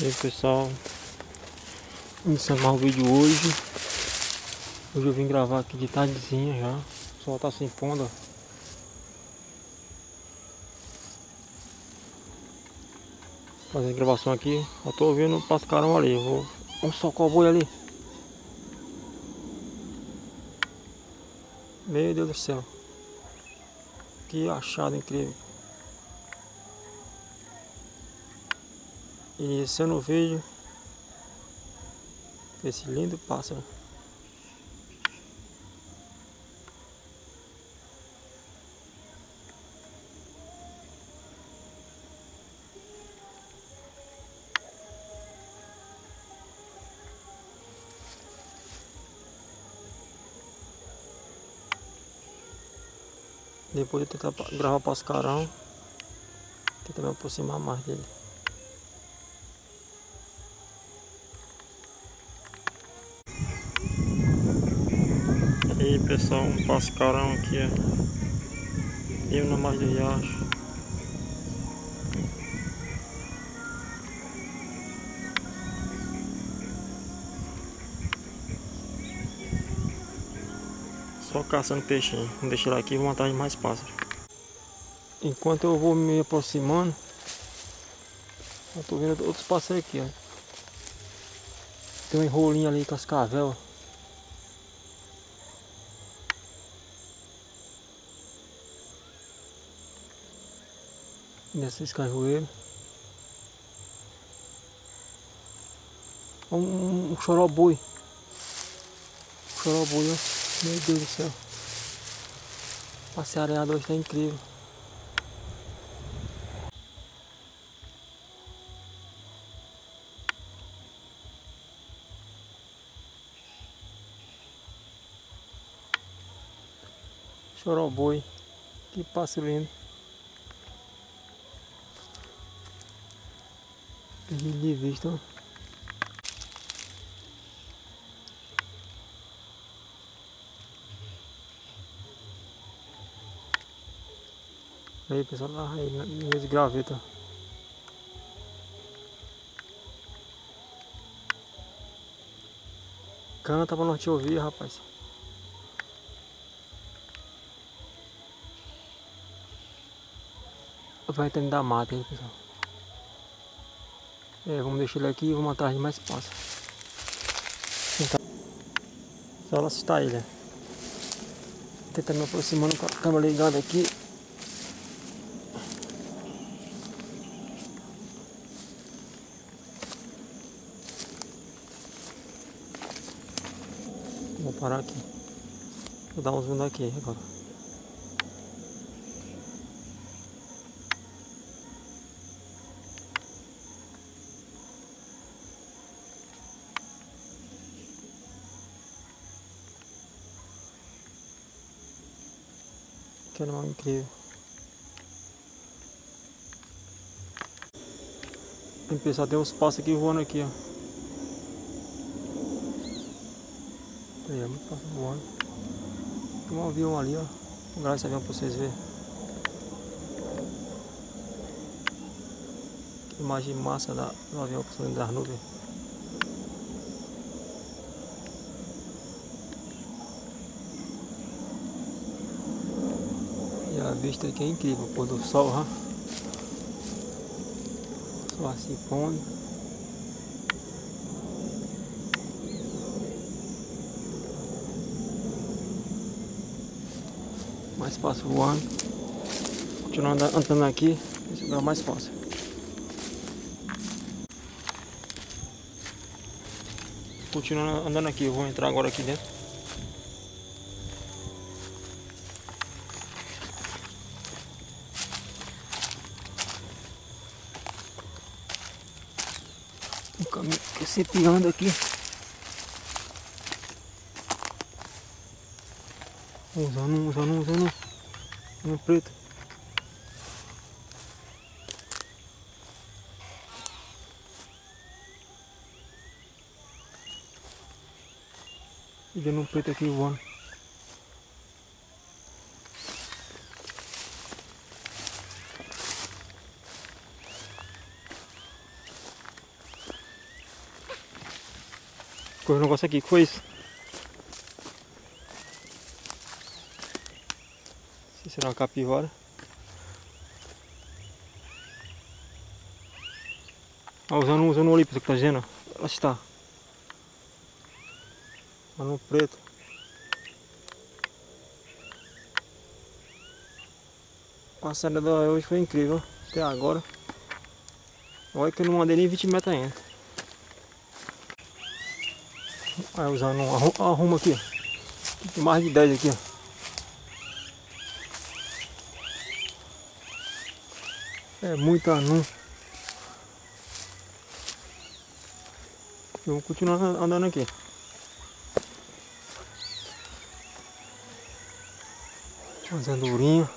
E aí pessoal, iniciando mais o vídeo hoje. Hoje eu vim gravar aqui de tardezinha já. O sol tá sem pondo Fazendo gravação aqui. Eu tô ouvindo o pascarão ali. Vou um socar o boi ali. Meu Deus do céu. Que achado incrível Iniciando o vídeo Esse lindo pássaro. Depois de tentar gravar o pascarão Tentar me aproximar mais dele pessoal, um pascarão aqui, ó. Eu na mais do riacho. Só caçando peixinho. Vou deixar aqui e vou matar mais pássaros. Enquanto eu vou me aproximando, eu tô vendo outros pássaros aqui, ó. Tem um enrolinho ali com desses cajueiros. Um, um, um choroboi. Um choroboi, ó. Meu Deus do céu. Passear areado hoje tá incrível. Choroboi. Que pássaro lindo. Aí pessoal, aí, meio de graveta. Canta pra não te ouvir, rapaz. Vai ter da mata aí, pessoal. É, vamos deixar ele aqui e vamos atrás de mais pássaros. Então, só ela assustar ele. Né? Tentar me aproximando com a câmera ligada aqui. Vou parar aqui. Vou dar um zoom daqui agora. Que animal incrível. Tem pessoal, tem uns passos aqui voando aqui, ó. Aí, é muito pássaro voando. Tem um avião ali, ó. Vou gravar esse avião pra vocês verem. Que imagem massa da, do avião passando das nuvens. a vista aqui é incrível, pôr do sol, ó. Só assim pondo. Mais fácil voando. Continuando andando aqui, esse lugar mais fácil. Continuando andando aqui, eu vou entrar agora aqui dentro. O anda aqui. Usando, usando, usando. No preto. Dando um preto aqui voando. Correu um negócio aqui, que foi isso? Se será uma capivara. Ah, usando, usando o olímpio que tá dizendo. Lá está. Lá no preto. Passada da hoje foi incrível. Até agora. Olha que eu não mandei nem 20 metros ainda. Aí usando um arrumo aqui. Tem mais de 10 aqui. É muito anum. Eu vou continuar andando aqui. Umas andorinhas.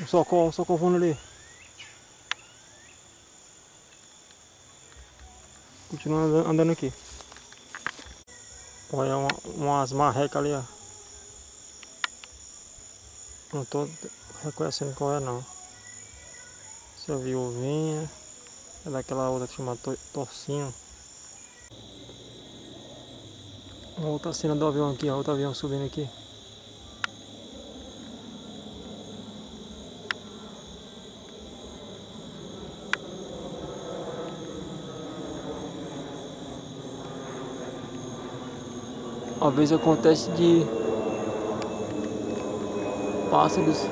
O socorro, o socorro ali. Continuando andando aqui. Olha uma, umas marrecas ali, ó. Não tô reconhecendo qual é não. Se eu vi ovinha. É daquela outra que chama torcinho. Outra cena do avião aqui, ó. Outro avião subindo aqui. Às vezes acontece de pássaros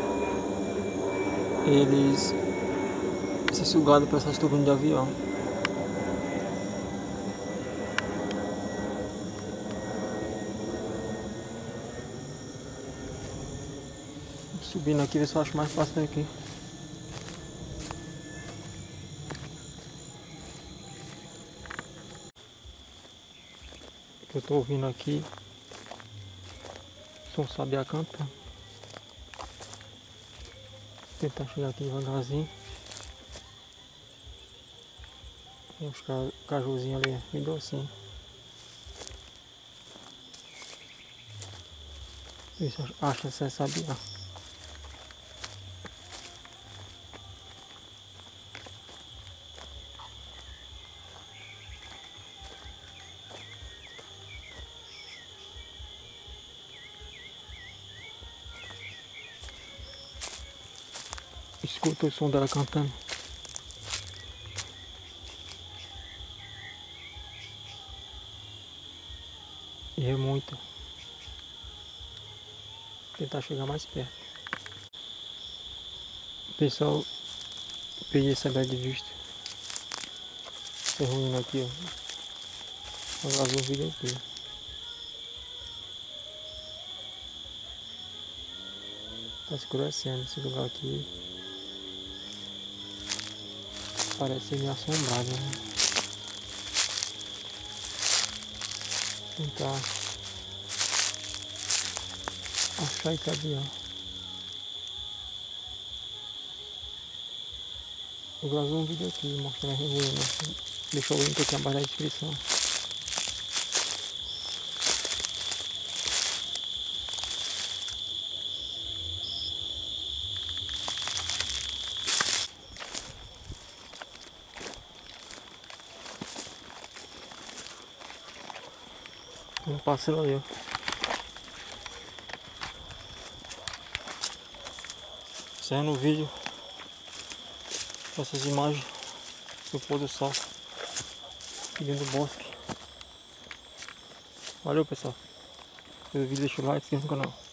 eles se sugados para essas turbinas de avião. Subindo aqui, ver se eu acho mais fácil daqui. Eu tô ouvindo aqui. Som sabiá cantando tentar chegar aqui devagarzinho. Tem uns cajuzinhos ali bem docinho. Se acha essa sabiá Escuta o som dela cantando. E é muito. Vou tentar chegar mais perto. Pessoal, perdi essa bela de vista. Esse ruim aqui, ó. Vou gravar o vídeo aqui. Tá escurecendo esse lugar aqui. Parece meio assombrado, né? Tentar achar e cadê, ó. Vou gravar um vídeo aqui mostrando a ruína. Deixa o link aqui abaixo na descrição. Um parceiro ali, ó. O vídeo essas imagens do pôr do sol dentro do bosque. Valeu pessoal. Se o vídeo deixa o like no canal.